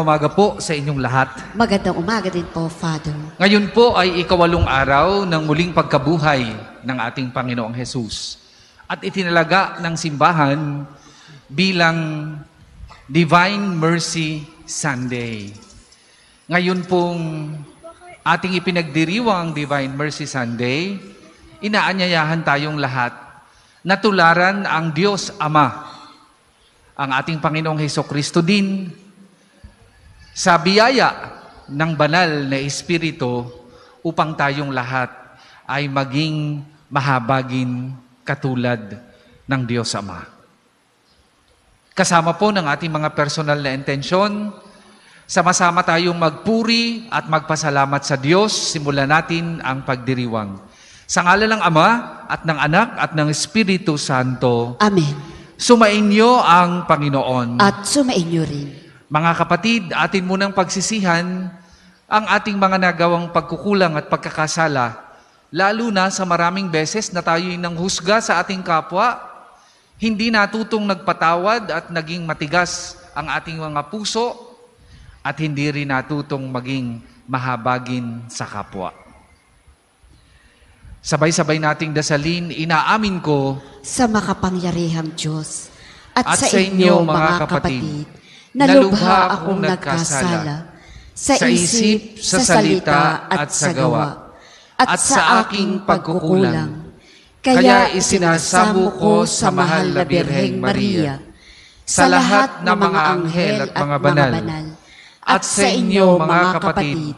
Magandang umaga po sa inyong lahat. Magandang umaga din po, Father. Ngayon po ay ikawalong araw ng muling pagkabuhay ng ating Panginoong Hesus. At itinalaga ng simbahan bilang Divine Mercy Sunday. Ngayon pong ating ipinagdiriwang Divine Mercy Sunday, inaanyayahan tayong lahat na tularan ang Diyos Ama, ang ating Panginoong Heso Kristo din, sa biyaya ng banal na Espiritu upang tayong lahat ay maging mahabagin katulad ng Diyos Ama. Kasama po ng ating mga personal na intensyon, sama-sama tayong magpuri at magpasalamat sa Diyos, simulan natin ang pagdiriwang. Sa ngala ng Ama at ng Anak at ng Espiritu Santo, Amen. sumainyo ang Panginoon. At sumainyo rin. Mga kapatid, atin munang pagsisihan ang ating mga nagawang pagkukulang at pagkakasala, lalo na sa maraming beses na tayo'y nang husga sa ating kapwa, hindi natutong nagpatawad at naging matigas ang ating mga puso, at hindi rin natutong maging mahabagin sa kapwa. Sabay-sabay nating dasalin, inaamin ko Sa makapangyarihang Diyos. At, At sa inyo, mga kapatid, na lubha akong nagkasala. sa isip, sa salita at sa gawa, at sa aking pagkukulang. Kaya isinasamo ko sa mahal na Birheng Maria, sa lahat ng mga anghel at mga banal, at sa inyo, mga kapatid,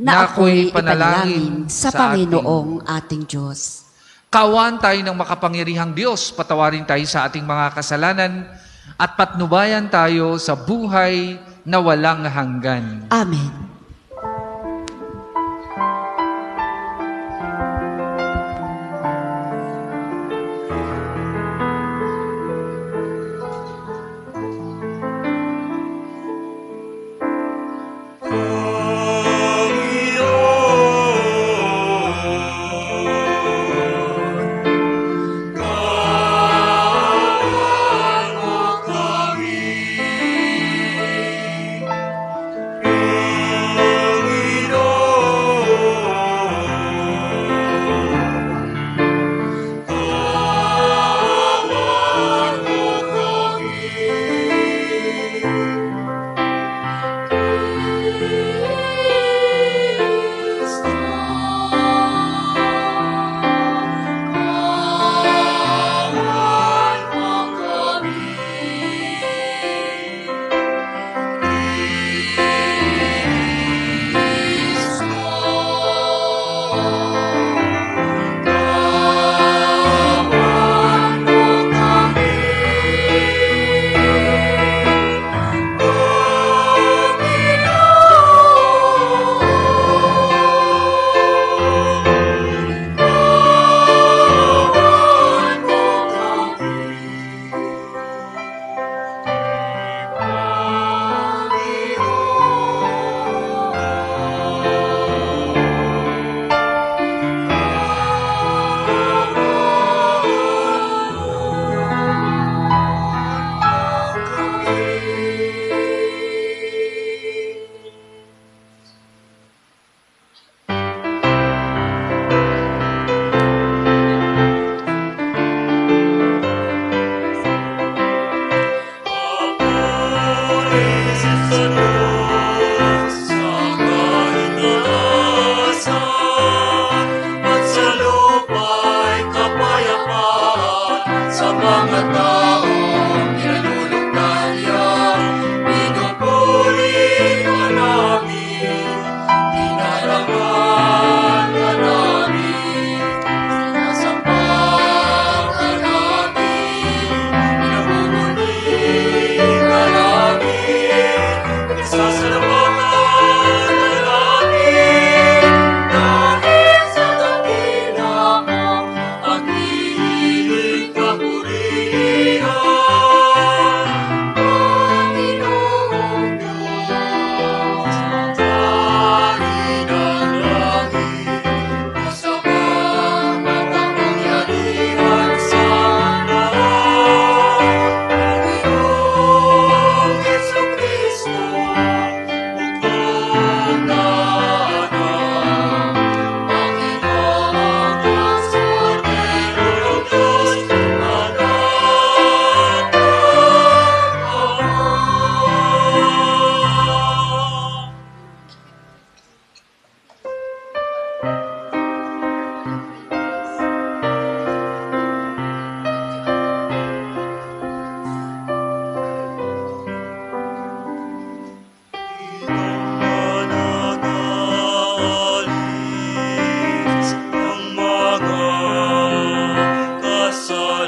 na ako'y panalangin sa Panginoong ating Diyos. Kawan tayo ng makapangyarihang Diyos, patawarin tayo sa ating mga kasalanan at patnubayan tayo sa buhay na walang hanggan. Amen.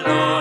Lord.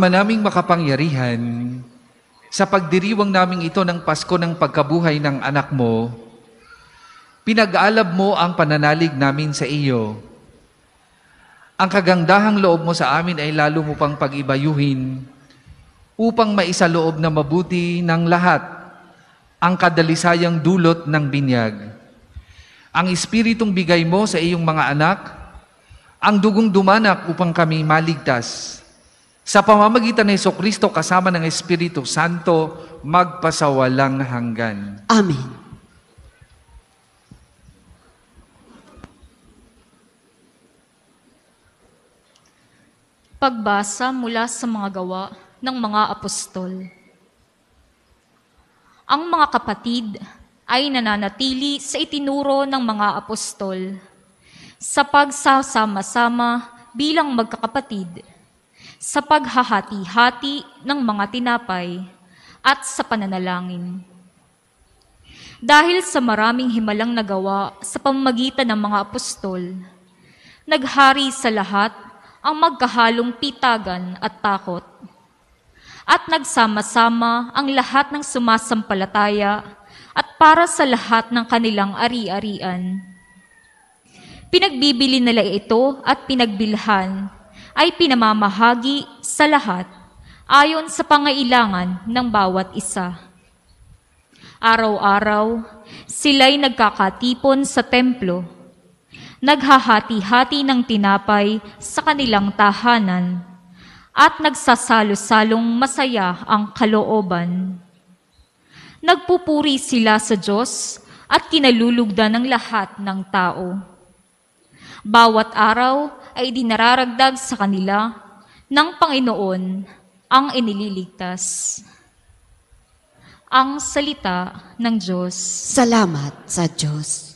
Ama naming makapangyarihan, sa pagdiriwang naming ito ng Pasko ng pagkabuhay ng anak mo, pinag-aalab mo ang pananalig namin sa iyo. Ang kagandahang loob mo sa amin ay lalo mo pang pag-ibayuhin upang maisaloob na mabuti ng lahat ang kadalisayang dulot ng binyag. Ang Espiritong bigay mo sa iyong mga anak, ang dugong dumanak upang kami maligtas. Sa pamamagitan ng Yeso Kristo kasama ng Espiritu Santo, magpasawalang hanggan. Amen. Pagbasa mula sa mga gawa ng mga apostol. Ang mga kapatid ay nananatili sa itinuro ng mga apostol sa pagsasama-sama bilang magkakapatid, sa paghahati-hati ng mga tinapay at sa pananalangin. Dahil sa maraming himalang nagawa sa pamamagitan ng mga apostol, naghari sa lahat ang magkahalong pitagan at takot. At nagsama-sama ang lahat ng sumasampalataya at para sa lahat ng kanilang ari-arian. Pinagbibili nila ito at pinagbilhan ay pinamamahagi sa lahat ayon sa pangailangan ng bawat isa. Araw-araw, sila'y nagkakatipon sa templo naghahati-hati ng tinapay sa kanilang tahanan, at nagsasalo-salong masaya ang kalooban. Nagpupuri sila sa Diyos at kinalulugdan ng lahat ng tao. Bawat araw ay dinararagdag sa kanila ng Panginoon ang inililigtas. Ang salita ng Diyos. Salamat sa Diyos.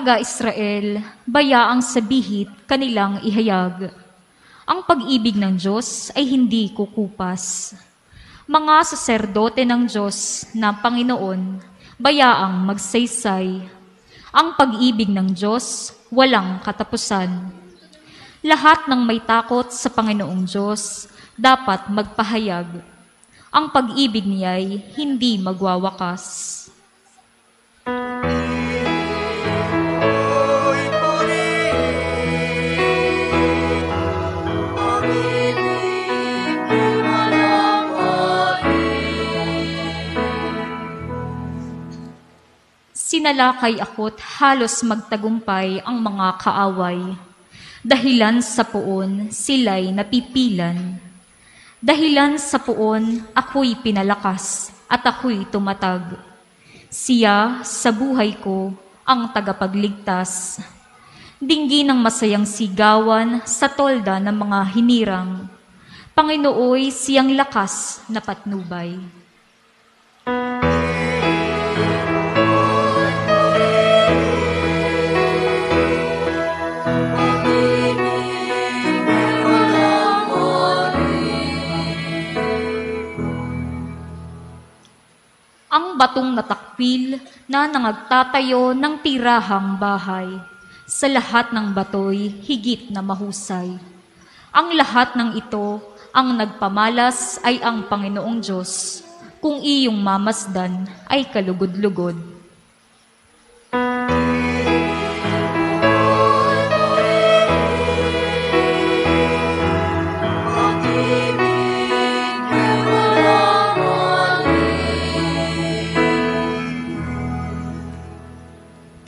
taga-Israel, bayaang sabihit kanilang ihayag. Ang pag-ibig ng Diyos ay hindi kukupas. Mga saserdote ng Diyos na Panginoon, bayaang magsaysay. Ang pag-ibig ng Diyos, walang katapusan. Lahat ng may takot sa Panginoong Diyos, dapat magpahayag. Ang pag-ibig niya'y hindi magwawakas. Sinalakay ako't halos magtagumpay ang mga kaaway. Dahilan sa puon, sila'y napipilan. Dahilan sa puon, ako'y pinalakas at ako'y tumatag. Siya sa buhay ko ang tagapagligtas. Dinggi ng masayang sigawan sa tolda ng mga hinirang. Panginooy siyang lakas na patnubay. ang batong natakpil na nangagtatayo ng tirahang bahay. Sa lahat ng batoy, higit na mahusay. Ang lahat ng ito, ang nagpamalas ay ang Panginoong Diyos. Kung iyong mamasdan ay kalugod-lugod.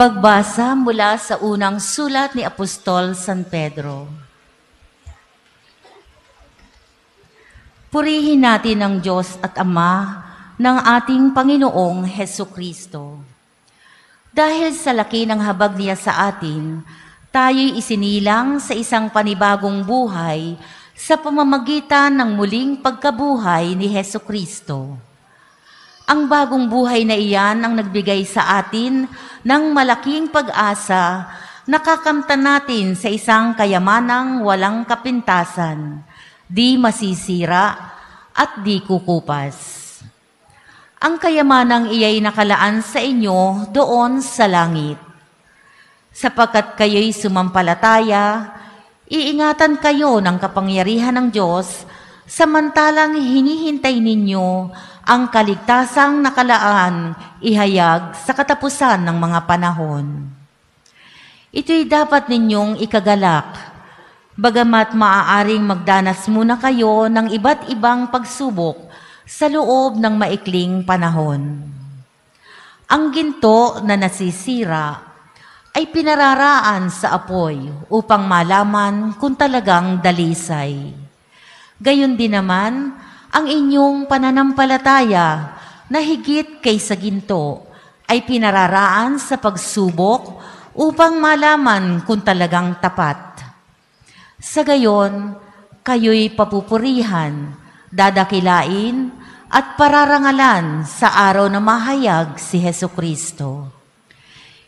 Pagbasa mula sa unang sulat ni Apostol San Pedro. Purihin natin ang Diyos at Ama ng ating Panginoong Heso Kristo. Dahil sa laki ng habag niya sa atin, tayo'y isinilang sa isang panibagong buhay sa pamamagitan ng muling pagkabuhay ni Heso Kristo. Ang bagong buhay na iyan ang nagbigay sa atin ng malaking pag-asa na kakamtan natin sa isang kayamanang walang kapintasan, di masisira at di kukupas. Ang kayamanang iyay nakalaan sa inyo doon sa langit. Sapagkat kayo'y sumampalataya, iingatan kayo ng kapangyarihan ng Diyos samantalang hinihintay ninyo ang kaligtasang nakalaan ihayag sa katapusan ng mga panahon. Ito'y dapat ninyong ikagalak, bagamat maaaring magdanas muna kayo ng iba't ibang pagsubok sa loob ng maikling panahon. Ang ginto na nasisira ay pinararaan sa apoy upang malaman kung talagang dalisay. Gayon din naman, ang inyong pananampalataya na higit kaysa ginto ay pinararaan sa pagsubok upang malaman kung talagang tapat. Sa gayon, kayo'y papupurihan, dadakilain, at pararangalan sa araw na mahayag si Heso Kristo.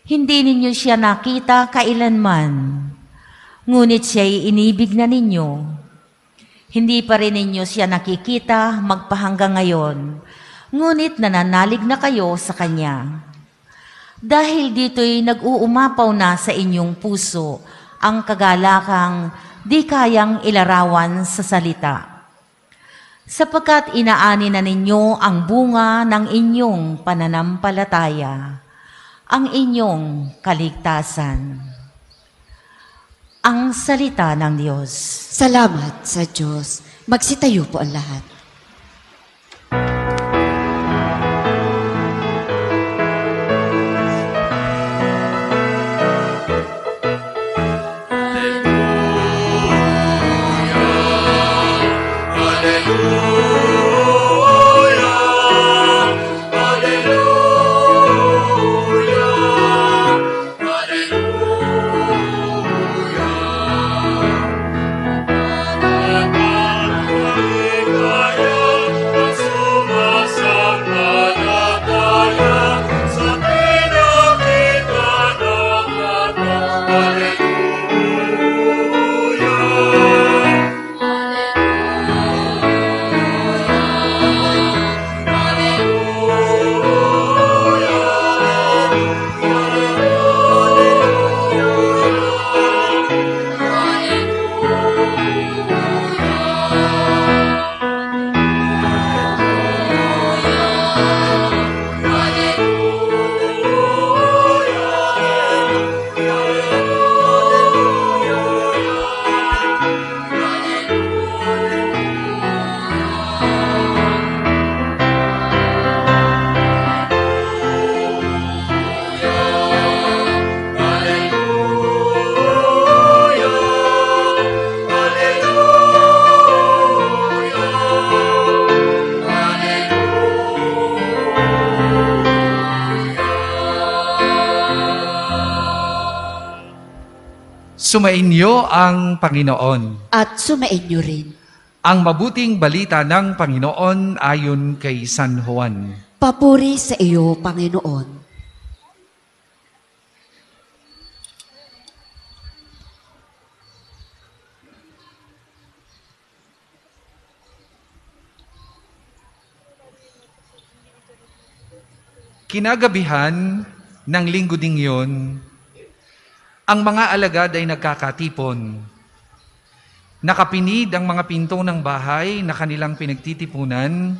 Hindi ninyo siya nakita kailanman, ngunit siya'y inibig na ninyo. Hindi pa rin ninyo siya nakikita magpahanggang ngayon, ngunit nananalig na kayo sa Kanya. Dahil dito'y nag-uumapaw na sa inyong puso ang kagalakang di kayang ilarawan sa salita. Sapagkat inaani na ninyo ang bunga ng inyong pananampalataya, ang inyong kaligtasan. Ang salita ng Diyos. Salamat sa Diyos. Magsitayo po ang lahat. Sumainyo ang Panginoon. At sumainyo rin. Ang mabuting balita ng Panginoon ayon kay San Juan. Papuri sa iyo, Panginoon. Kinagabihan ng linggo ding yon, ang mga alagad ay nagkakatipon. Nakapinid ang mga pinto ng bahay na kanilang pinagtitipunan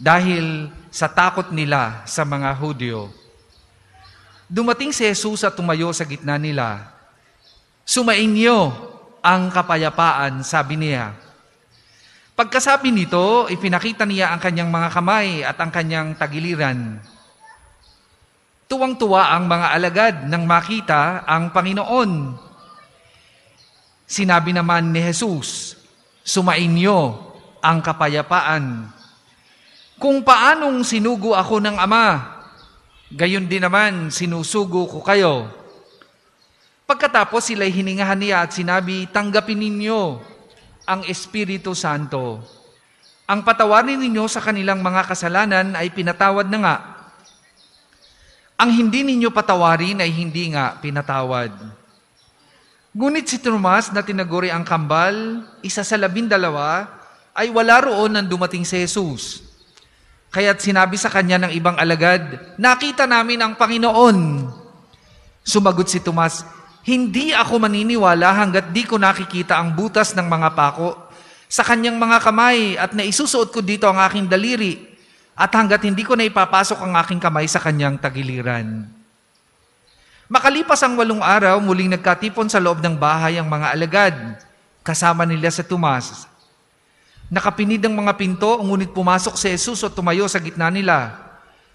dahil sa takot nila sa mga Hudyo. Dumating si Jesus at tumayo sa gitna nila. Sumainyo ang kapayapaan, sabi niya. Pagkasabi nito, ipinakita niya ang kanyang mga kamay at ang kanyang tagiliran. Tuwang-tuwa ang mga alagad nang makita ang Panginoon. Sinabi naman ni Jesus, Sumainyo ang kapayapaan. Kung paanong sinugo ako ng Ama, gayon din naman sinusugo ko kayo. Pagkatapos sila'y hiningahan niya at sinabi, Tanggapin ninyo ang Espiritu Santo. Ang patawarin ninyo sa kanilang mga kasalanan ay pinatawad na nga. Ang hindi ninyo patawarin ay hindi nga pinatawad. Ngunit si Tomas na tinaguri ang kambal, isa sa labindalawa, ay wala roon nang dumating si Jesus. Kaya't sinabi sa kanya ng ibang alagad, Nakita namin ang Panginoon. Sumagot si Tomas, Hindi ako maniniwala hanggat di ko nakikita ang butas ng mga pako sa kanyang mga kamay at naisusuot ko dito ang aking daliri at hanggat hindi ko na ipapasok ang aking kamay sa kanyang tagiliran. Makalipas ang walong araw, muling nagkatipon sa loob ng bahay ang mga alagad, kasama nila sa Tomas. Nakapinid ang mga pinto, ngunit pumasok si Jesus at tumayo sa gitna nila.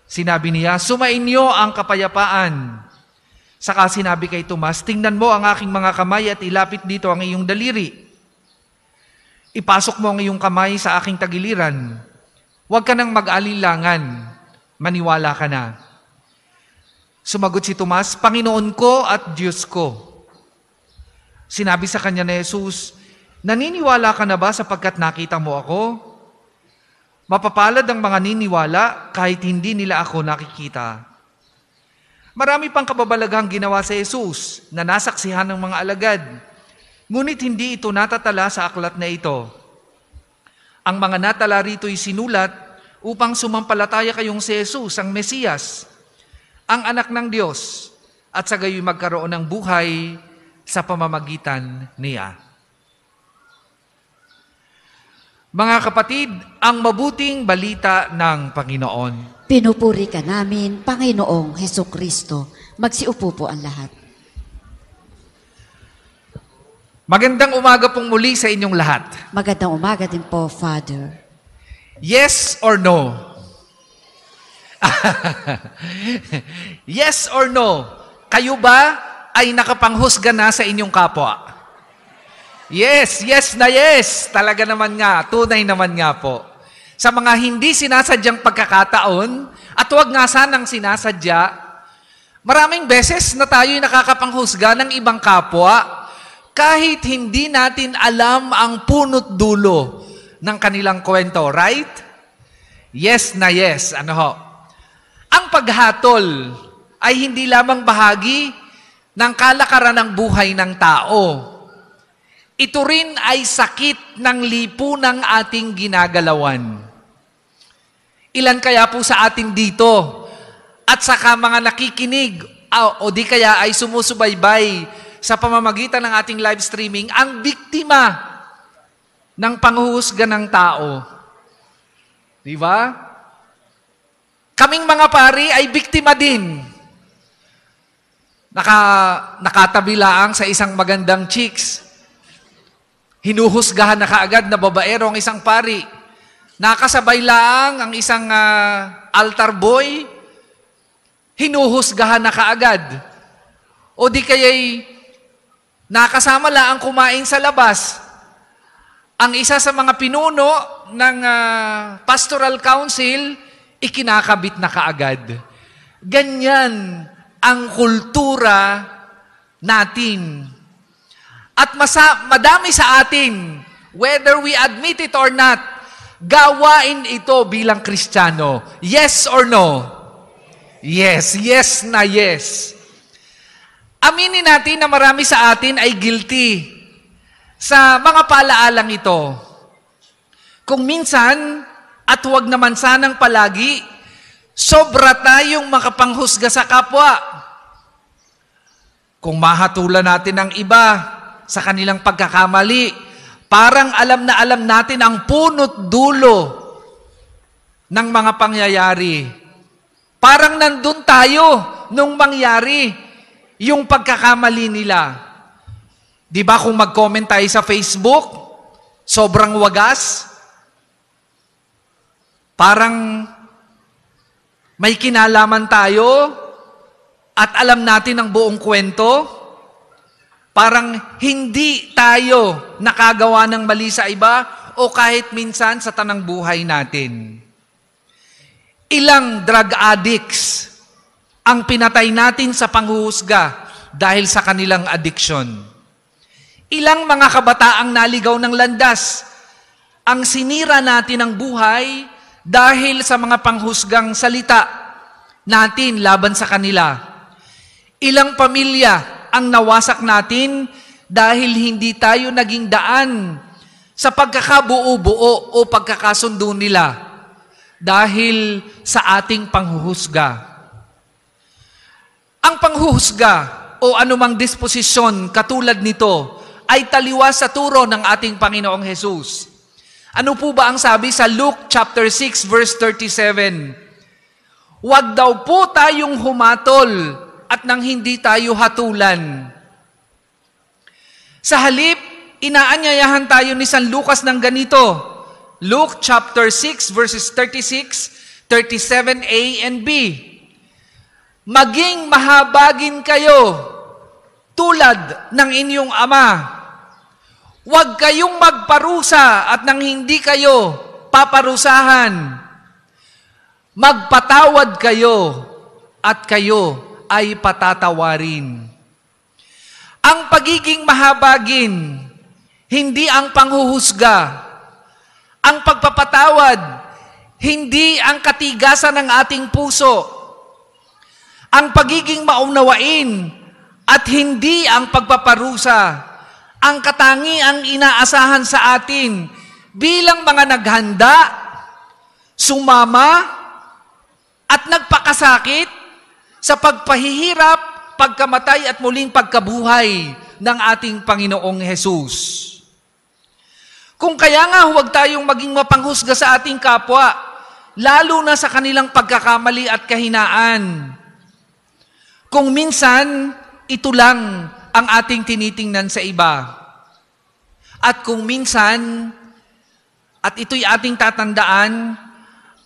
Sinabi niya, Sumainyo ang kapayapaan. Saka sinabi kay Tomas, Tingnan mo ang aking mga kamay at ilapit dito ang iyong daliri. Ipasok mo ang iyong kamay sa aking tagiliran. Huwag ka nang mag-alilangan. Maniwala ka na. Sumagot si Tomas, Panginoon ko at Diyos ko. Sinabi sa kanya ni Jesus, Naniniwala ka na ba sapagkat nakita mo ako? Mapapalad ang mga niniwala kahit hindi nila ako nakikita. Marami pang kababalaghang ginawa sa Jesus na nasaksihan ng mga alagad. Ngunit hindi ito natatala sa aklat na ito. Ang mga natala rito'y sinulat upang sumampalataya kayong si Jesus, ang Mesiyas, ang anak ng Diyos, at sa gayoy magkaroon ng buhay sa pamamagitan niya. Mga kapatid, ang mabuting balita ng Panginoon. Pinupuri ka namin, Panginoong Heso Kristo. Magsiupo po ang lahat. Magandang umaga pong muli sa inyong lahat. Magandang umaga din po, Father. Yes or no? yes or no? Kayo ba ay nakapanghusga na sa inyong kapwa? Yes, yes na yes. Talaga naman nga, tunay naman nga po. Sa mga hindi sinasadyang pagkakataon, at huwag nga sanang sinasadya, maraming beses na tayo'y nakakapanghusga ng ibang kapwa kahit hindi natin alam ang punot dulo ng kanilang kwento, right? Yes na yes. Ano ho? Ang paghatol ay hindi lamang bahagi ng kalakaran ng buhay ng tao. Ito rin ay sakit ng lipunang ating ginagalawan. Ilan kaya po sa atin dito at saka mga nakikinig ah, o di kaya ay sumusubaybay sa pamamagitan ng ating live streaming ang biktima ng panghuhusga ng tao. Di ba? Kaming mga pari ay biktima din. Naka, nakatabi laang sa isang magandang chicks. Hinuhusgahan na kaagad na babaero ang isang pari. Nakasabay lang ang isang uh, altar boy. Hinuhusgahan na kaagad. O di kaya'y nakasama lang ang kumain sa labas. Ang isa sa mga pinuno ng uh, pastoral council, ikinakabit na kaagad. Ganyan ang kultura natin. At masa, madami sa atin, whether we admit it or not, gawain ito bilang Kristiyano. Yes or no? Yes, yes na yes. Aminin natin na marami sa atin ay guilty sa mga palaalang ito. Kung minsan, at huwag naman sanang palagi, sobra tayong makapanghusga sa kapwa. Kung mahatulan natin ang iba sa kanilang pagkakamali, parang alam na alam natin ang punot dulo ng mga pangyayari. Parang nandun tayo nung mangyari yung pagkakamali nila. Di ba kung mag-comment tayo sa Facebook, sobrang wagas, parang may kinalaman tayo at alam natin ang buong kwento, parang hindi tayo nakagawa ng mali sa iba o kahit minsan sa tanang buhay natin. Ilang drug addicts ang pinatay natin sa panghuhusga dahil sa kanilang addiction. Ilang mga kabataang naligaw ng landas ang sinira natin ang buhay dahil sa mga panghusgang salita natin laban sa kanila. Ilang pamilya ang nawasak natin dahil hindi tayo naging daan sa pagkakabuo-buo o pagkakasundo nila dahil sa ating panghuhusga. Ang panghuhusga o anumang disposisyon katulad nito ay taliwas sa turo ng ating Panginoong Hesus. Ano po ba ang sabi sa Luke chapter 6 verse 37? Huwag daw po tayong humatol at nang hindi tayo hatulan. Sa halip, inaanyayahan tayo ni San Lucas ng ganito. Luke chapter 6 verses 36, 37a and b. Maging mahabagin kayo tulad ng inyong ama. Huwag kayong magparusa at nang hindi kayo paparusahan. Magpatawad kayo at kayo ay patatawarin. Ang pagiging mahabagin, hindi ang panghuhusga, ang pagpapatawad, hindi ang katigasan ng ating puso. Ang pagiging maunawain at hindi ang pagpaparusa. Ang katangiang inaasahan sa atin bilang mga naghanda, sumama, at nagpakasakit sa pagpahihirap, pagkamatay at muling pagkabuhay ng ating Panginoong Hesus. Kung kaya nga huwag tayong maging mapanghusga sa ating kapwa, lalo na sa kanilang pagkakamali at kahinaan. Kung minsan, ito lang ang ating tinitingnan sa iba. At kung minsan, at ito'y ating tatandaan,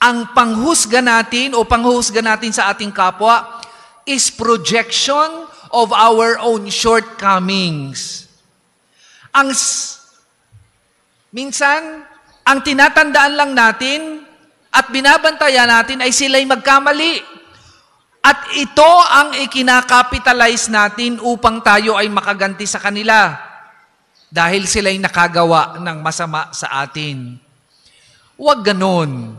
ang panghusga natin o panghusga natin sa ating kapwa is projection of our own shortcomings. Ang Minsan, ang tinatandaan lang natin at binabantayan natin ay sila'y magkamali. At ito ang ikinakapitalize natin upang tayo ay makaganti sa kanila dahil sila'y nakagawa ng masama sa atin. Huwag ganon.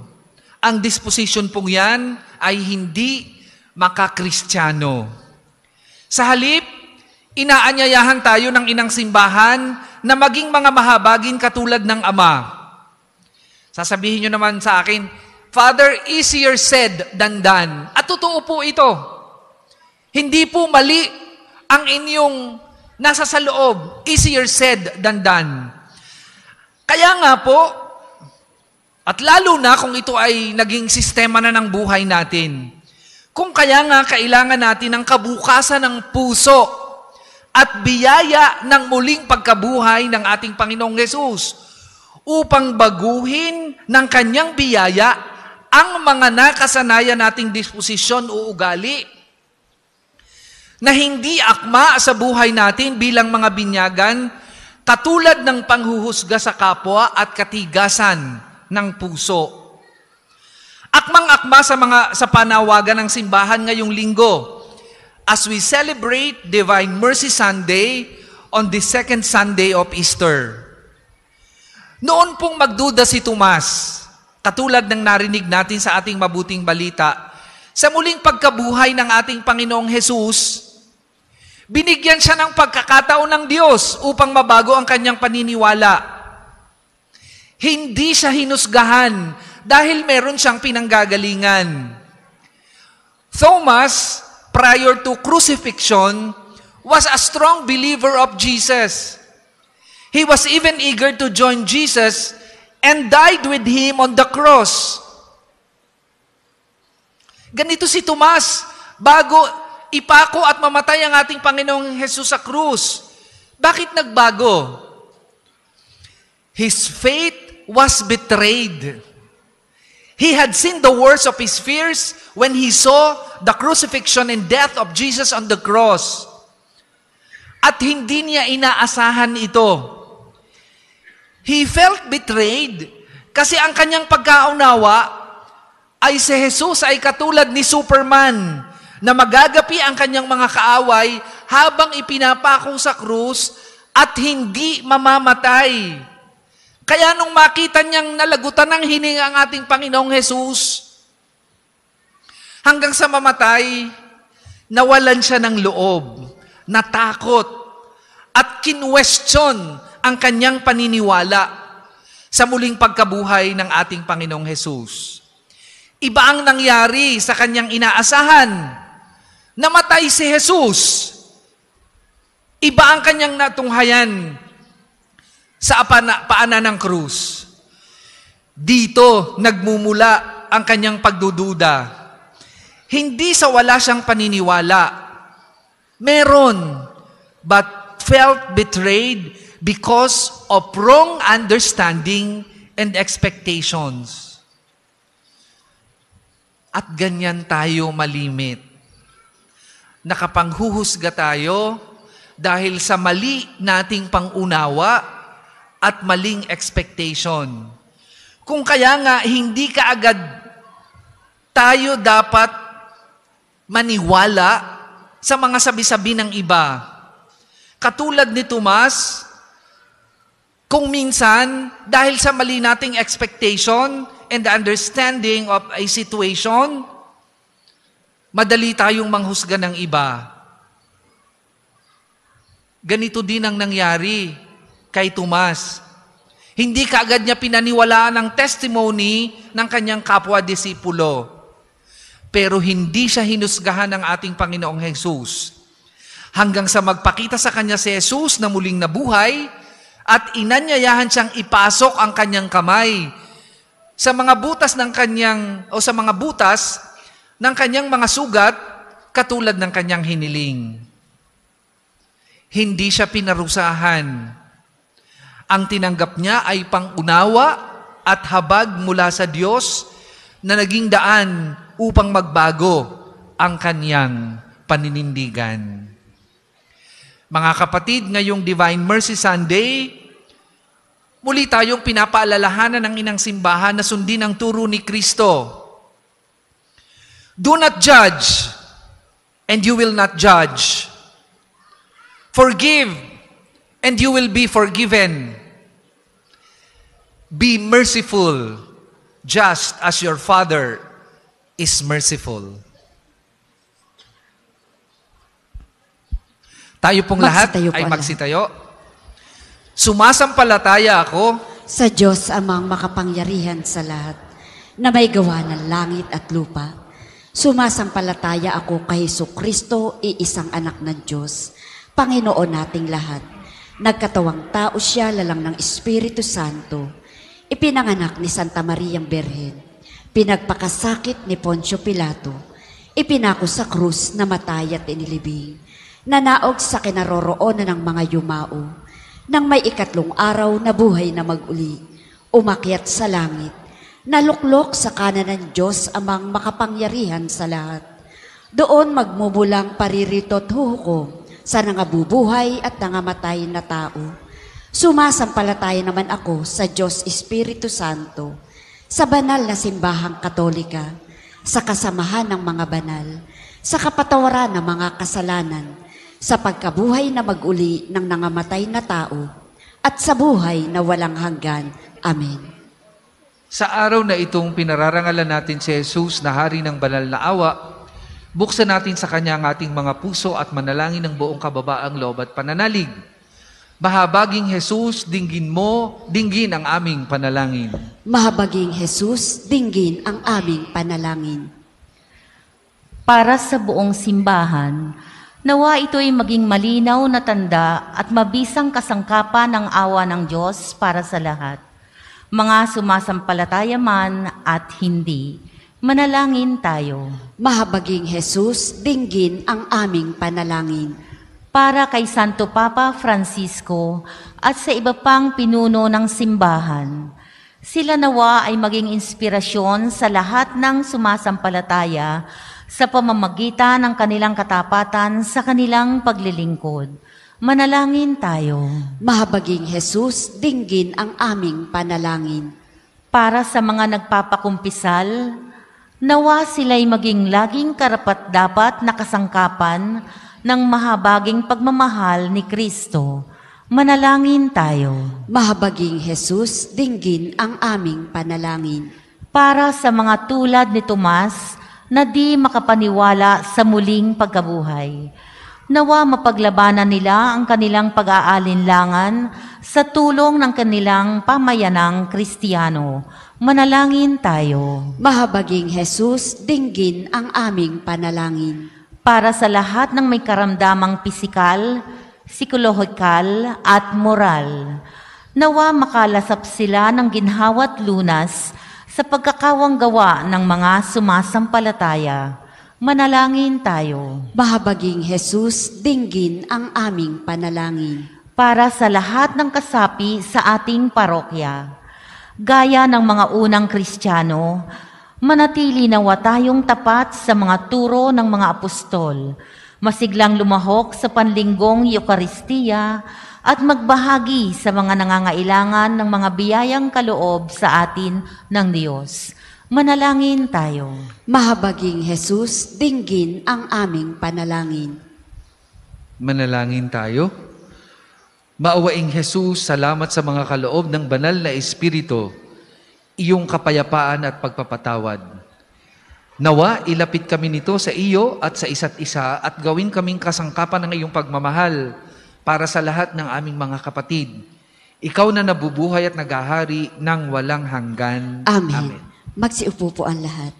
Ang disposition pong yan ay hindi makakristyano. Sa halip, inaanyayahan tayo ng inang simbahan na maging mga mahabagin katulad ng Ama. Sasabihin nyo naman sa akin, Father, easier said than done. At totoo po ito. Hindi po mali ang inyong nasa sa loob. Easier said than done. Kaya nga po, at lalo na kung ito ay naging sistema na ng buhay natin, kung kaya nga kailangan natin ng kabukasan ng puso at biyaya ng muling pagkabuhay ng ating Panginoong Yesus upang baguhin ng kanyang biyaya ang mga nakasanayan nating disposisyon o ugali na hindi akma sa buhay natin bilang mga binyagan katulad ng panghuhusga sa kapwa at katigasan ng puso. Akmang-akma sa mga sa panawagan ng simbahan ngayong linggo as we celebrate Divine Mercy Sunday on the second Sunday of Easter. Noon pong magduda si Tomas, katulad ng narinig natin sa ating mabuting balita, sa muling pagkabuhay ng ating Panginoong Hesus, binigyan siya ng pagkakataon ng Diyos upang mabago ang kanyang paniniwala. Hindi siya hinusgahan dahil meron siyang pinanggagalingan. Thomas, prior to crucifixion, was a strong believer of Jesus. He was even eager to join Jesus and died with him on the cross. Ganito si Tomas, bago ipako at mamatay ang ating Panginoong Jesus sa krus. Bakit nagbago? His faith was betrayed. He had seen the worst of his fears when he saw the crucifixion and death of Jesus on the cross. At hindi niya inaasahan ito. He felt betrayed kasi ang kanyang pagkaunawa ay si Jesus ay katulad ni Superman na magagapi ang kanyang mga kaaway habang ipinapako sa krus at hindi mamamatay. Kaya nung makita niyang nalagutan ng hininga ang ating Panginoong Jesus, hanggang sa mamatay, nawalan siya ng loob, natakot, at kinwestiyon ang kanyang paniniwala sa muling pagkabuhay ng ating Panginoong Jesus. Iba ang nangyari sa kanyang inaasahan. Namatay si Jesus. Iba ang kanyang natunghayan sa apana, paanan ng krus. Dito nagmumula ang kanyang pagdududa. Hindi sa wala siyang paniniwala. Meron, but felt betrayed because of wrong understanding and expectations. At ganyan tayo malimit. Nakapanghuhusga tayo dahil sa mali nating pangunawa at maling expectation. Kung kaya nga hindi ka agad tayo dapat maniwala sa mga sabi-sabi ng iba. Katulad ni Tomas, kung minsan, dahil sa mali nating expectation and the understanding of a situation, madali tayong manghusga ng iba. Ganito din ang nangyari kay Tomas. Hindi kaagad niya pinaniwalaan ang testimony ng kanyang kapwa-disipulo. Pero hindi siya hinusgahan ng ating Panginoong Jesus. Hanggang sa magpakita sa kanya si Jesus na muling nabuhay at inanyayahan siyang ipasok ang kanyang kamay sa mga butas ng kanyang o sa mga butas ng kanyang mga sugat katulad ng kanyang hiniling. Hindi siya pinarusahan. Ang tinanggap niya ay pangunawa at habag mula sa Diyos na naging daan upang magbago ang kanyang paninindigan. Mga kapatid, ngayong Divine Mercy Sunday, muli tayong pinapaalalahanan ng inang simbahan na sundin ang turo ni Kristo. Do not judge, and you will not judge. Forgive, and you will be forgiven. Be merciful, just as your Father is merciful. Tayo pong lahat Magsitayo po, ay magsitayo. Sumasampalataya ako Sa Diyos amang makapangyarihan sa lahat, na may gawa ng langit at lupa. Sumasampalataya ako kay Heso Kristo, iisang anak ng Diyos, Panginoon nating lahat. Nagkatawang tao siya lalang ng Espiritu Santo. Ipinanganak ni Santa Mariang Berhen. Pinagpakasakit ni Poncio Pilato. Ipinako sa krus na matay at inilibing. Nanaog sa kinaroroonan ng mga yumao nang may ikatlong araw na buhay na maguli, umakyat sa langit, naluklok sa kanan ng Diyos amang makapangyarihan sa lahat. Doon magmumulang paririto at huhukom sa nangabubuhay at nangamatay na tao. Sumasampalataya naman ako sa Diyos Espiritu Santo, sa banal na simbahang katolika, sa kasamahan ng mga banal, sa kapatawaran ng mga kasalanan, sa pagkabuhay na maguli ng nangamatay na tao, at sa buhay na walang hanggan. Amen. Sa araw na itong pinararangalan natin si Jesus na hari ng banal na awa, buksan natin sa Kanya ang ating mga puso at manalangin ng buong kababaang loob at pananalig. Mahabaging Jesus, dinggin mo, dinggin ang aming panalangin. Mahabaging Jesus, dinggin ang aming panalangin. Para sa buong simbahan, nawa ito'y maging malinaw na tanda at mabisang kasangkapan ng awa ng Diyos para sa lahat. Mga sumasampalataya man at hindi, manalangin tayo. Mahabaging Jesus, dinggin ang aming panalangin. Para kay Santo Papa Francisco at sa iba pang pinuno ng simbahan, Sila nawa ay maging inspirasyon sa lahat ng sumasampalataya sa pamamagitan ng kanilang katapatan sa kanilang paglilingkod. Manalangin tayo. Mahabaging Jesus, dinggin ang aming panalangin. Para sa mga nagpapakumpisal, nawa sila'y maging laging karapat-dapat na kasangkapan ng mahabaging pagmamahal ni Kristo. Manalangin tayo. Mahabaging Jesus, dinggin ang aming panalangin. Para sa mga tulad ni Tomas na di makapaniwala sa muling pagkabuhay, nawa mapaglabanan nila ang kanilang pag-aalinlangan sa tulong ng kanilang pamayanang Kristiyano. Manalangin tayo. Mahabaging Jesus, dinggin ang aming panalangin. para sa lahat ng may karamdamang pisikal, psikolohikal at moral. Nawa makalasap sila ng ginhawat lunas sa pagkakawang gawa ng mga sumasampalataya. Manalangin tayo Mahabaging Jesus, dinggin ang aming panalangin. para sa lahat ng kasapi sa ating parokya. Gaya ng mga unang Kristiyano, manatili nawa tayong tapat sa mga turo ng mga apostol, masiglang lumahok sa panlinggong Eukaristiya at magbahagi sa mga nangangailangan ng mga biyayang kaloob sa atin ng Diyos. Manalangin tayo. Mahabaging Jesus, dinggin ang aming panalangin. Manalangin tayo. Maawaing Jesus, salamat sa mga kaloob ng banal na Espiritu, iyong kapayapaan at pagpapatawad. Nawa, ilapit kami nito sa iyo at sa isa't isa at gawin kaming kasangkapan ng iyong pagmamahal para sa lahat ng aming mga kapatid. Ikaw na nabubuhay at nagahari ng walang hanggan. Amen. Magsiupo po ang lahat.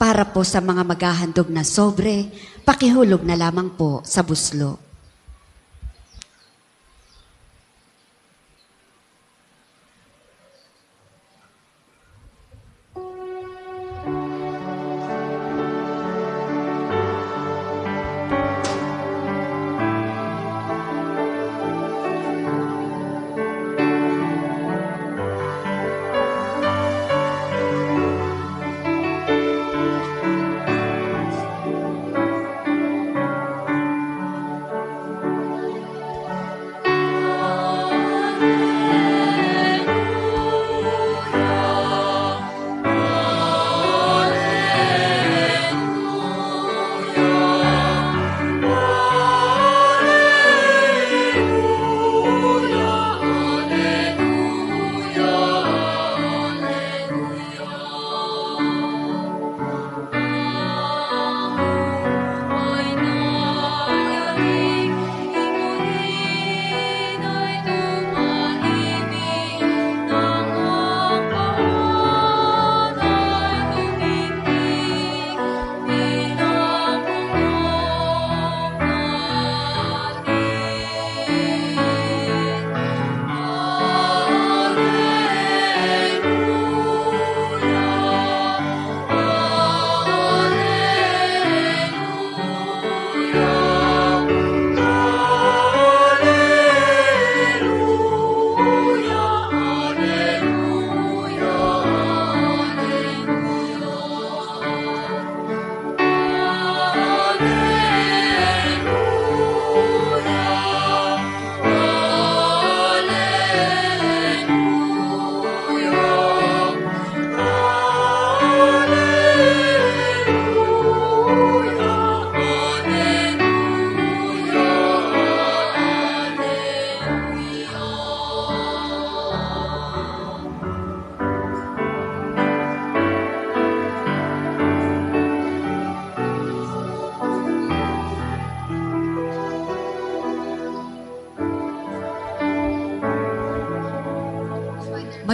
Para po sa mga maghahandog na sobre, pakihulog na lamang po sa buslo.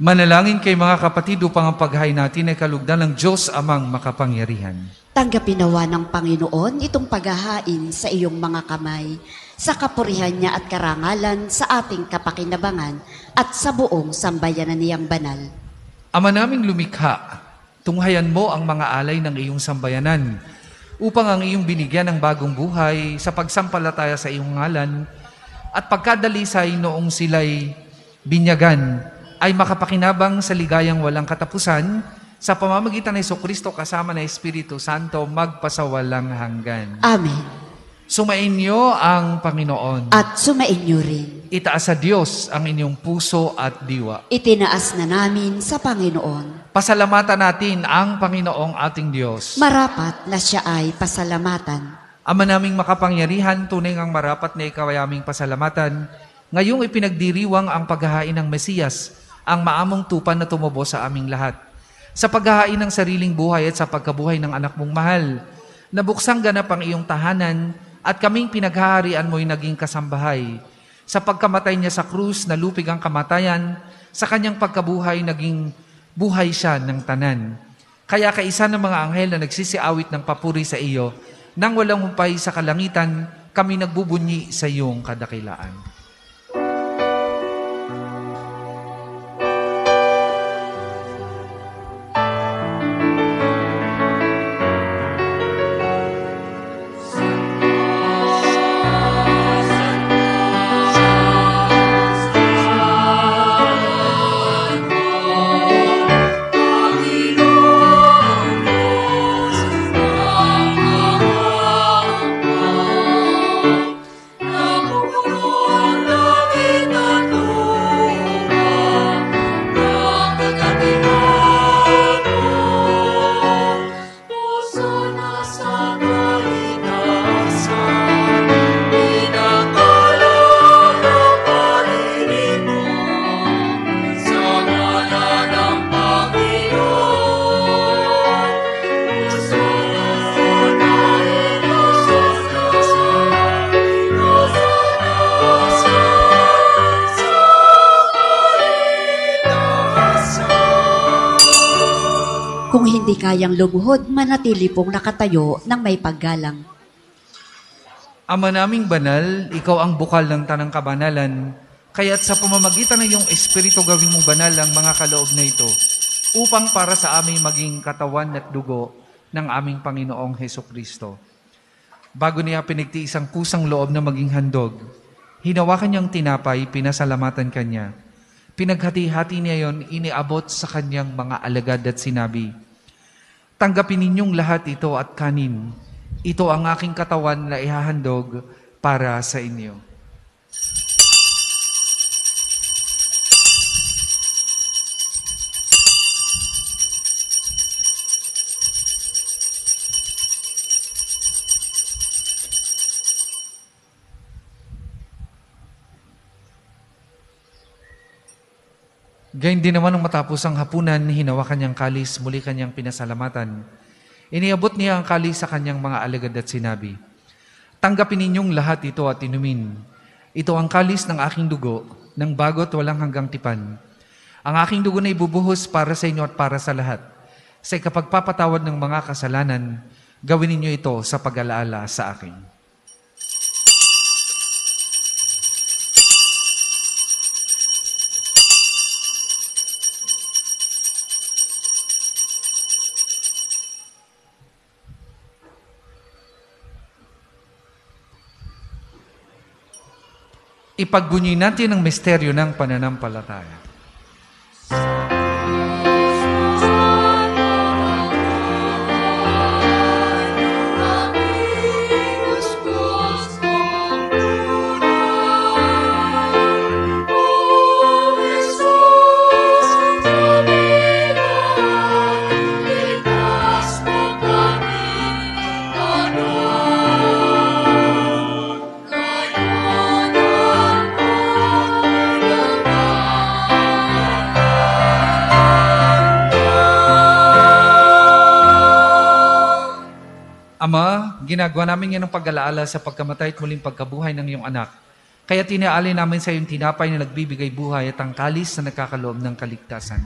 Manalangin kay mga kapatid upang ang paghahay natin ay kalugdan ng Diyos amang makapangyarihan. Tanggapin nawa ng Panginoon itong paghahain sa iyong mga kamay, sa kapurihan niya at karangalan sa ating kapakinabangan at sa buong sambayanan niyang banal. Ama naming lumikha, tunghayan mo ang mga alay ng iyong sambayanan upang ang iyong binigyan ng bagong buhay sa pagsampalataya sa iyong ngalan at pagkadalisay noong sila'y binyagan ay makapakinabang sa ligayang walang katapusan sa pamamagitan ng Kristo kasama ng Espiritu Santo magpasawalang hanggan. Amen. Sumainyo ang Panginoon. At sumainyo rin. Itaas sa Diyos ang inyong puso at diwa. Itinaas na namin sa Panginoon. Pasalamatan natin ang Panginoong ating Diyos. Marapat na siya ay pasalamatan. Ama naming makapangyarihan, tunay ngang marapat na ikaw ay aming pasalamatan. Ngayong ipinagdiriwang ang paghahain ng Mesiyas, ang maamong tupan na tumubo sa aming lahat. Sa paghahain ng sariling buhay at sa pagkabuhay ng anak mong mahal, nabuksang ganap ang iyong tahanan at kaming pinaghaharian mo'y naging kasambahay. Sa pagkamatay niya sa krus, nalupig ang kamatayan, sa kanyang pagkabuhay, naging buhay siya ng tanan. Kaya kaisa ng mga anghel na nagsisiawit ng papuri sa iyo, nang walang humpay sa kalangitan, kami nagbubunyi sa iyong kadakilaan. Kayang lumuhod, manatili pong nakatayo ng may paggalang. Ama naming banal, ikaw ang bukal ng tanang kabanalan, kaya't sa pamamagitan ng iyong Espiritu gawin mong banal ang mga kaloob na ito, upang para sa aming maging katawan at dugo ng aming Panginoong Heso Kristo. Bago niya pinigtiis ang kusang loob na maging handog, hinawakan niyang tinapay, pinasalamatan kanya. Pinaghati-hati niya yon, iniabot sa kanyang mga alagad at sinabi, Tanggapin ninyong lahat ito at kanin. Ito ang aking katawan na ihahandog para sa inyo. Gayun din naman nung matapos ang hapunan, hinawakan niyang kalis, muli kanyang pinasalamatan. Iniabot niya ang kalis sa kanyang mga alagad at sinabi, Tanggapin ninyong lahat ito at inumin. Ito ang kalis ng aking dugo, ng bagot walang hanggang tipan. Ang aking dugo na ibubuhos para sa inyo at para sa lahat. Sa ikapagpapatawad ng mga kasalanan, gawin ninyo ito sa pag-alaala sa akin. Ipagbunyi natin ang misteryo ng pananampalataya. Ginagawa namin yan ng pag-alaala sa pagkamatay at muling pagkabuhay ng iyong anak. Kaya tinaali namin sa iyong tinapay na nagbibigay buhay at ang kalis na nagkakaloob ng kaligtasan.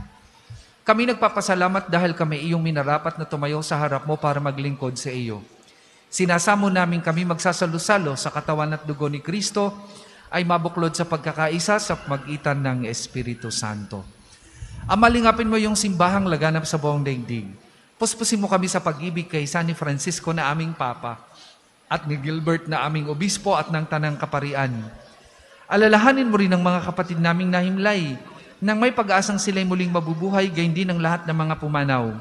Kami nagpapasalamat dahil kami iyong minarapat na tumayo sa harap mo para maglingkod sa iyo. Sinasamo namin kami magsasalo-salo sa katawan at dugo ni Kristo ay mabuklod sa pagkakaisa sa magitan ng Espiritu Santo. Amalingapin mo yung simbahang laganap sa buong daigdig. Puspusin mo kami sa pag-ibig kay San Francisco na aming Papa at ni Gilbert na aming obispo at ng Tanang Kaparian. Alalahanin mo rin ang mga kapatid naming nahimlay nang may pag-asang sila'y muling mabubuhay, gayon din ang lahat ng mga pumanaw.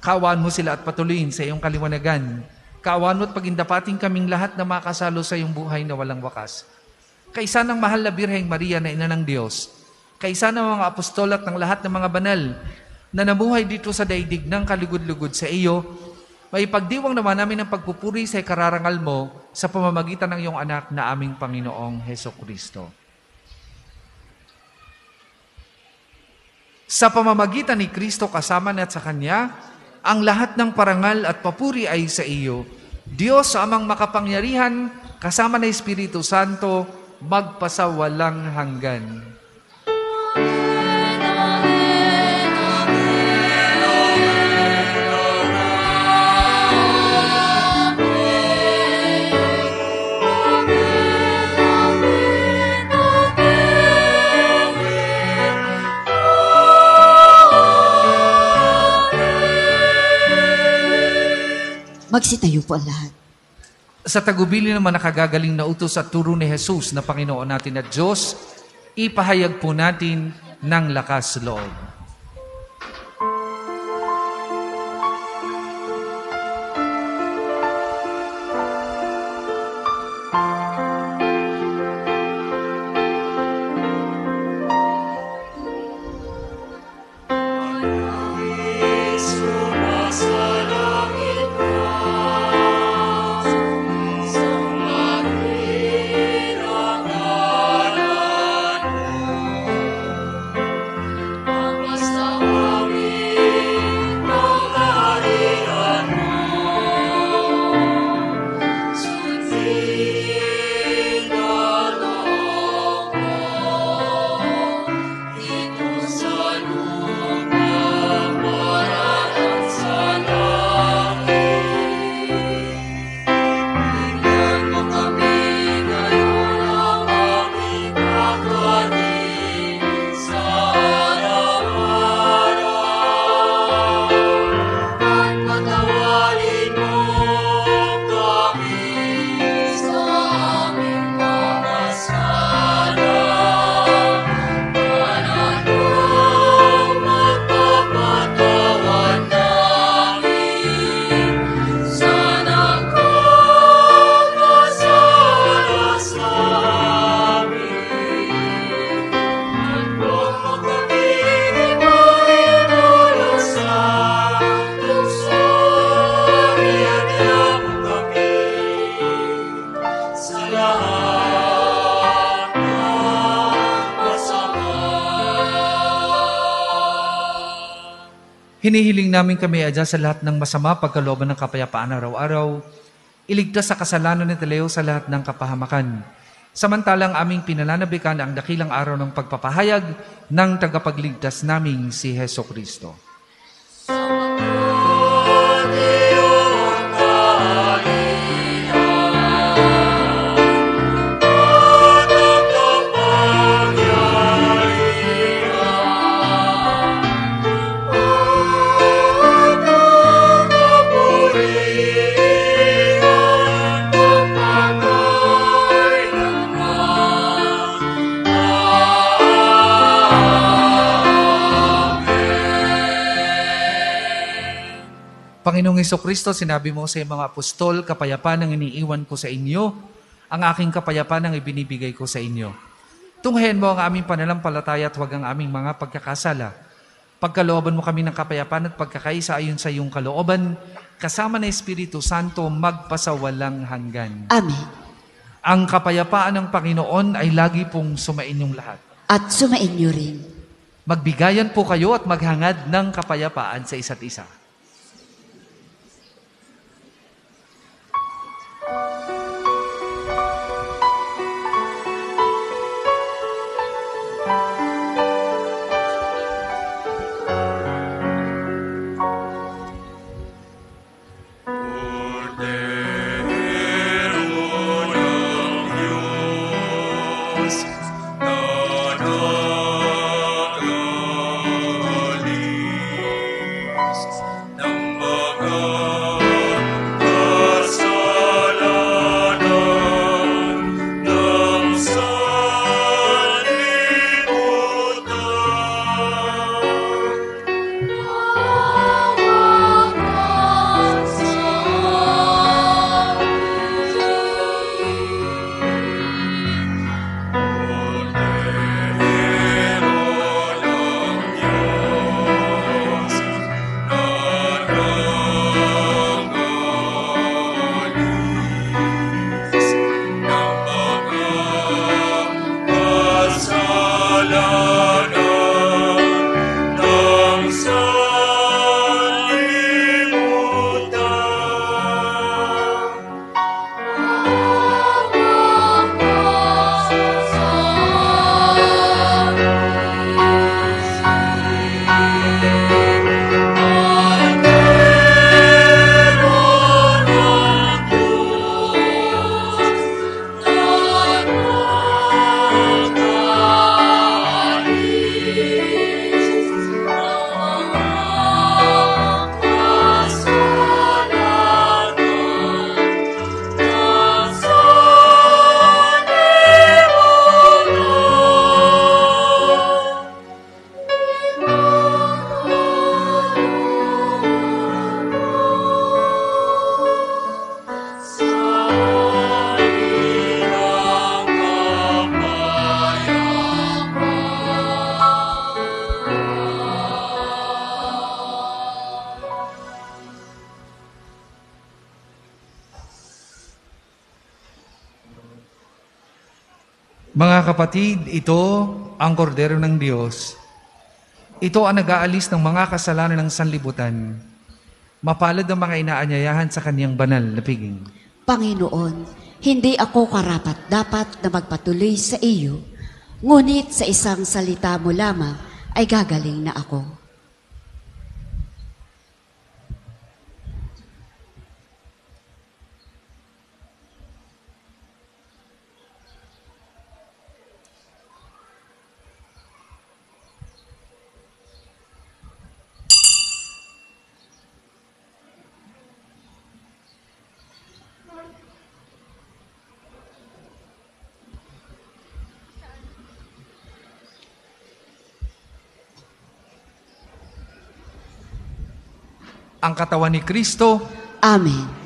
Kaawaan mo sila at patuloyin sa iyong kaliwanagan. Kaawaan mo at pagindapating kaming lahat na makasalo sa iyong buhay na walang wakas. Kaisa ng mahal na Birheng Maria na ina ng Diyos, kaisa ng mga apostol at ng lahat ng mga banal na namuhay dito sa daigdig ng kaligud-lugod sa iyo, may pagdiwang naman namin ang pagpupuri sa kararangal mo sa pamamagitan ng iyong anak na aming Panginoong Heso Kristo. Sa pamamagitan ni Kristo kasama na sa Kanya, ang lahat ng parangal at papuri ay sa iyo. Diyos amang makapangyarihan, kasama na Espiritu Santo, magpasawalang hanggan. Magsitayo po ang lahat. Sa tagubili naman nakagagaling na utos at turo ni Jesus na Panginoon natin at Diyos, ipahayag po natin ng lakas loob. Hinihiling namin kami adya sa lahat ng masama pagkalooban ng kapayapaan araw-araw, iligtas sa kasalanan ni Teleo sa lahat ng kapahamakan. Samantalang aming pinananabikan ang dakilang araw ng pagpapahayag ng tagapagligtas naming si Heso Kristo. Kristo, sinabi mo sa mga apostol, kapayapaan ang iniiwan ko sa inyo, ang aking kapayapaan ang ibinibigay ko sa inyo. Tunghayan mo ang aming pananampalataya at huwag ang aming mga pagkakasala. Pagkalooban mo kami ng kapayapaan at pagkakaisa ayon sa iyong kalooban, kasama ng Espiritu Santo, magpasawalang hanggan. Amen. Ang kapayapaan ng Panginoon ay lagi pong sumainyong lahat. At sumain niyo rin. Magbigayan po kayo at maghangad ng kapayapaan sa isa't isa. Kapatid, ito ang kordero ng Diyos. Ito ang nag-aalis ng mga kasalanan ng sanlibutan. Mapalad ang mga inaanyayahan sa kaniyang banal na piging. Panginoon, hindi ako karapat dapat na magpatuloy sa iyo, ngunit sa isang salita mo lamang ay gagaling na ako. Ang katawan ni Kristo, Amen.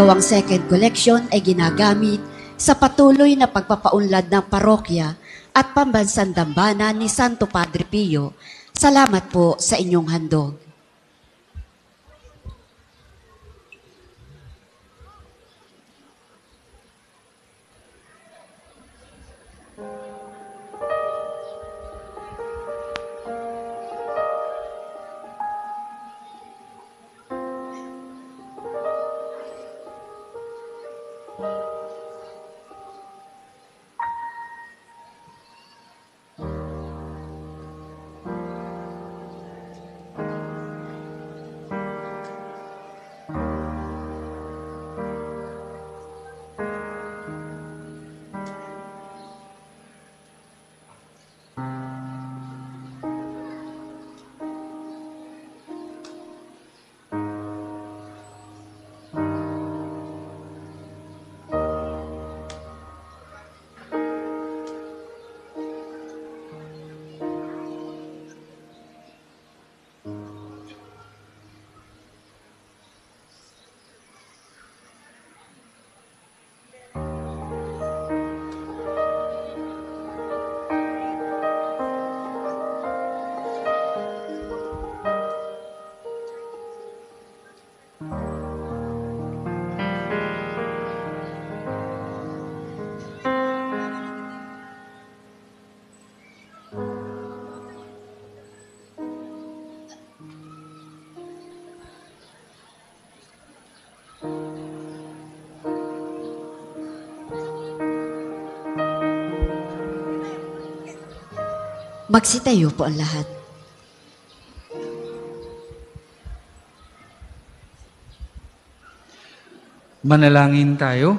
Isinasagawang second collection ay ginagamit sa patuloy na pagpapaunlad ng parokya at pambansang dambana ni Santo Padre Pio. Salamat po sa inyong handog. Magsitayo po ang lahat. Manalangin tayo.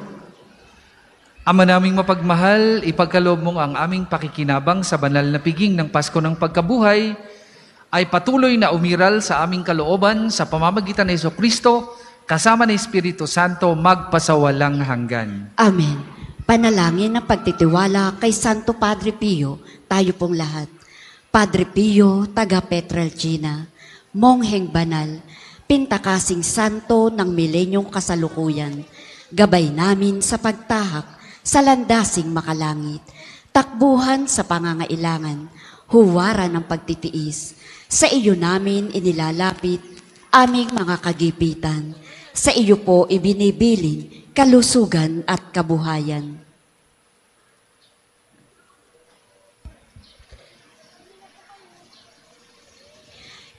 Ama naming mapagmahal, ipagkaloob mong ang aming pakikinabang sa banal na piging ng Pasko ng Pagkabuhay ay patuloy na umiral sa aming kalooban sa pamamagitan ng Yeso Kristo kasama ng Espiritu Santo magpasawalang hanggan. Amen. Panalangin ng pagtitiwala kay Santo Padre Pio, tayo pong lahat. Padre Pio, taga Petrelcina, mongheng banal, pintakasing santo ng milenyong kasalukuyan, gabay namin sa pagtahak sa landasing makalangit, takbuhan sa pangangailangan, huwara ng pagtitiis. Sa iyo namin inilalapit aming mga kagipitan. Sa iyo po ibinibilin kalusugan at kabuhayan.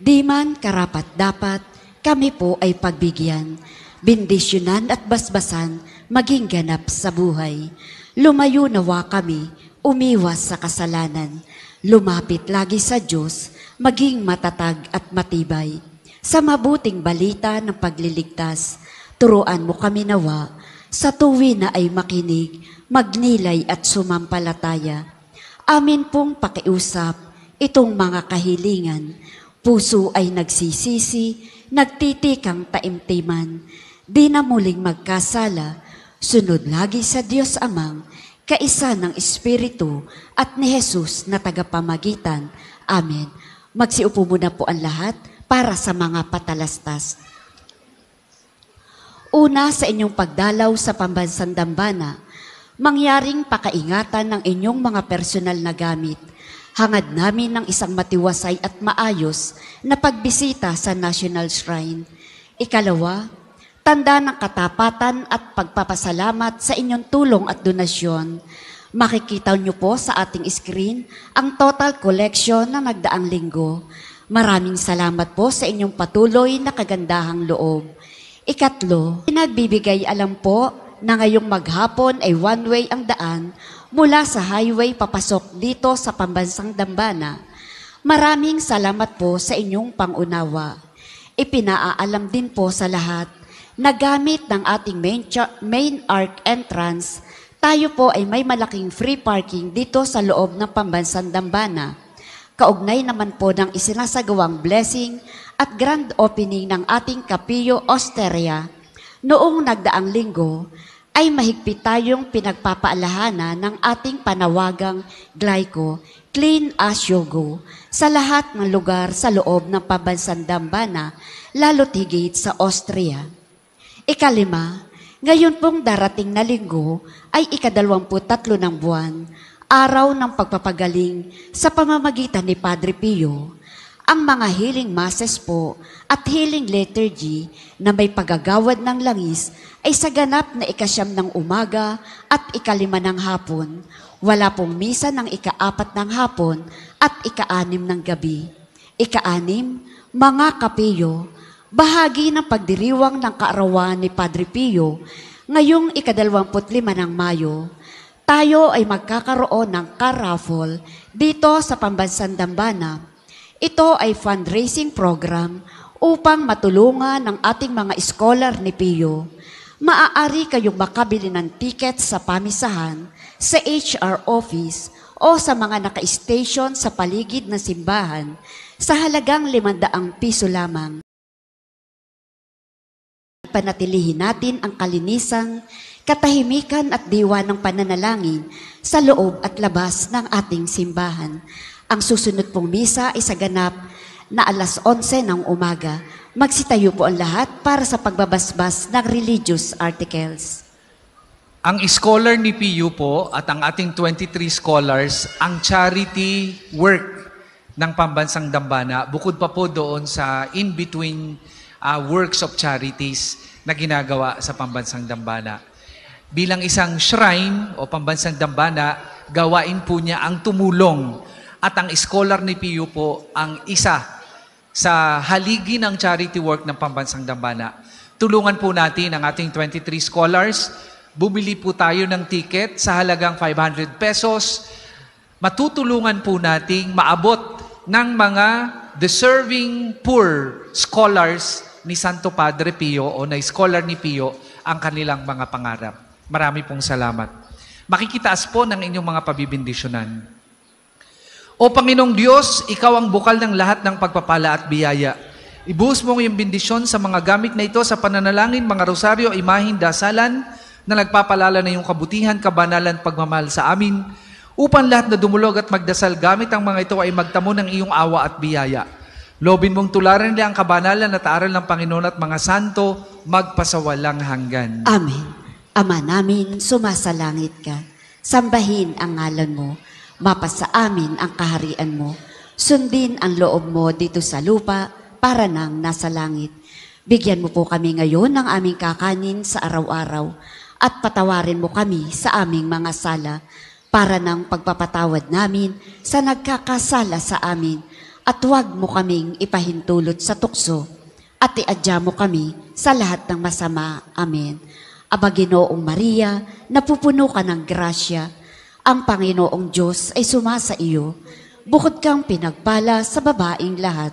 Di man karapat dapat, kami po ay pagbigyan, bendisyonan at basbasan, maging ganap sa buhay. Lumayo nawa kami, umiwas sa kasalanan, lumapit lagi sa Diyos, maging matatag at matibay. Sa mabuting balita ng pagliligtas, turuan mo kami nawa, sa tuwi na ay makinig, magnilay at sumampalataya. Amin pong pakiusap itong mga kahilingan. Puso ay nagsisisi, nagtitikang taimtiman. Di na muling magkasala, sunod lagi sa Diyos Amang, kaisa ng Espiritu at ni Jesus na tagapamagitan. Amen. Magsiupo muna po ang lahat para sa mga patalastas. Una sa inyong pagdalaw sa pambansang dambana, mangyaring pakaingatan ng inyong mga personal na gamit. Hangad namin ng isang matiwasay at maayos na pagbisita sa National Shrine. Ikalawa, tanda ng katapatan at pagpapasalamat sa inyong tulong at donasyon. Makikita niyo po sa ating screen ang total collection na nagdaang linggo. Maraming salamat po sa inyong patuloy na kagandahang loob. Ikatlo, pinagbibigay alam po na ngayong maghapon ay one way ang daan mula sa highway papasok dito sa pambansang Dambana. Maraming salamat po sa inyong pangunawa. Ipinaaalam din po sa lahat na gamit ng ating main, main arc entrance, tayo po ay may malaking free parking dito sa loob ng pambansang Dambana. Kaugnay naman po ng isinasagawang blessing at grand opening ng ating Kapilyo Osteria noong nagdaang linggo ay mahigpit tayong pinagpapaalahanan ng ating panawagang Glyco, Clean as you go, sa lahat ng lugar sa loob ng pambansang Dambana, lalo't higit sa Austria. Ikalima, ngayon pong darating na linggo ay ikadalawampu tatlo ng buwan, araw ng pagpapagaling sa pamamagitan ni Padre Pio. Ang mga healing masses po at healing liturgy na may pagagawad ng langis ay sa ganap na ikasyam ng umaga at ikalima ng hapon. Wala pong misa ng ikaapat ng hapon at ikaanim ng gabi. Ikaanim, mga kapiyo, bahagi ng pagdiriwang ng kaarawan ni Padre Pio ngayong ikadalawamput lima ng Mayo, tayo ay magkakaroon ng car-raffle dito sa Pambansang Dambana. Ito ay fundraising program upang matulungan ng ating mga scholar ni Pio. Maaari kayong makabili ng ticket sa pamisahan, sa HR office, o sa mga naka-station sa paligid ng simbahan sa halagang 500 piso lamang. Panatilihin natin ang kalinisan, katahimikan at diwa ng pananalangin sa loob at labas ng ating simbahan. Ang susunod pong misa ay sa ganap na alas 11 ng umaga. Magsitayo po ang lahat para sa pagbabasbas ng religious articles. Ang scholar ni PU po at ang ating 23 scholars, ang charity work ng Pambansang Dambana, bukod pa po doon sa in-between uh, works of charities na ginagawa sa Pambansang Dambana. Bilang isang shrine o Pambansang Dambana, gawain po niya ang tumulong at ang scholar ni PU po ang isa sa haligi ng charity work ng Pambansang Dambana. Tulungan po natin ang ating 23 scholars. Bumili po tayo ng ticket sa halagang 500 pesos. Matutulungan po nating maabot ng mga deserving poor scholars ni Santo Padre Pio o na scholar ni Pio ang kanilang mga pangarap. Marami pong salamat. Makikitaas po ng inyong mga pabibindisyonan. O Panginoong Diyos, Ikaw ang bukal ng lahat ng pagpapala at biyaya. Ibuhos mo yung bendisyon sa mga gamit na ito sa pananalangin, mga rosaryo, imahin, dasalan, na nagpapalala na yung kabutihan, kabanalan, pagmamahal sa amin, upang lahat na dumulog at magdasal gamit ang mga ito ay magtamo ng iyong awa at biyaya. Lobin mong tularan nila ang kabanalan at aral ng Panginoon at mga santo, magpasawalang hanggan. Amen. Ama namin, sumasalangit ka. Sambahin ang ngalan mo. Mapasa amin ang kaharian mo. Sundin ang loob mo dito sa lupa para nang nasa langit. Bigyan mo po kami ngayon ng aming kakanin sa araw-araw at patawarin mo kami sa aming mga sala para ng pagpapatawad namin sa nagkakasala sa amin at huwag mo kaming ipahintulot sa tukso at iadya mo kami sa lahat ng masama. Amen. Aba Ginoong Maria, napupuno ka ng grasya, ang Panginoong Diyos ay sumasa iyo. Bukod kang pinagpala sa babaing lahat,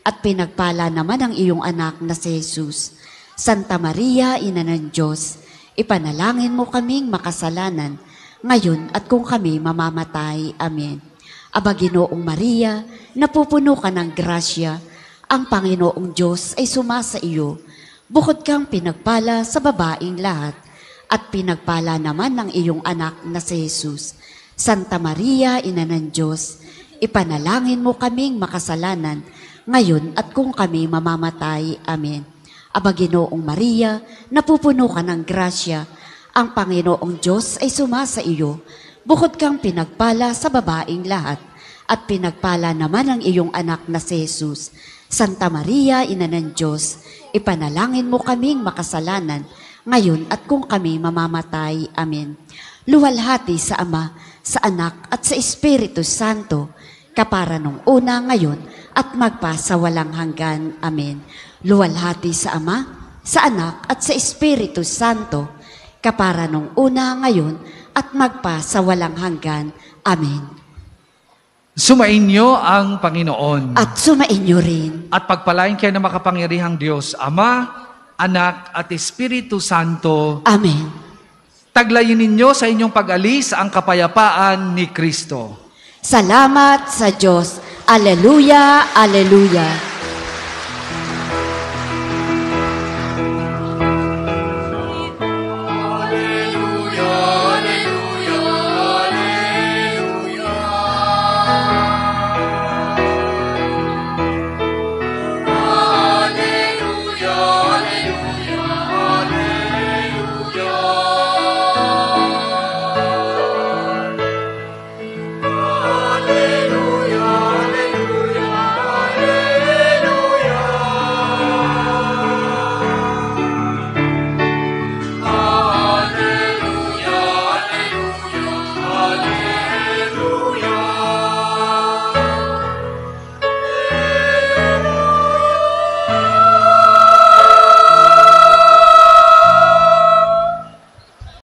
at pinagpala naman ang iyong anak na si Jesus. Santa Maria, Ina ng Diyos, ipanalangin mo kaming makasalanan, ngayon at kung kami mamamatay. Amen. Aba Ginoong Maria, napupuno ka ng grasya, ang Panginoong Diyos ay sumasa iyo. Bukod kang pinagpala sa babaing lahat, at pinagpala naman ng iyong anak na si Jesus. Santa Maria, Ina ng Diyos, ipanalangin mo kaming makasalanan, ngayon at kung kami mamamatay. Amen. Aba Ginoong Maria, napupuno ka ng grasya, ang Panginoong Diyos ay sumasa iyo. Bukod kang pinagpala sa babaing lahat, at pinagpala naman ang iyong anak na si Jesus. Santa Maria, Ina ng Diyos, ipanalangin mo kaming makasalanan, ngayon at kung kami mamamatay. Amen. Luwalhati sa Ama, sa Anak at sa Espiritu Santo, kapara nung una ngayon at magpa sa walang hanggan. Amen. Luwalhati sa Ama, sa Anak at sa Espiritu Santo, kapara nung una ngayon at magpa sa walang hanggan. Amen. Sumainyo ang Panginoon. At sumainyo rin. At pagpalain kayo ng makapangyarihang Diyos, Ama, Anak at Espiritu Santo. Amen. Taglayin ninyo sa inyong pag-alis ang kapayapaan ni Kristo. Salamat sa Diyos. Aleluya, aleluya.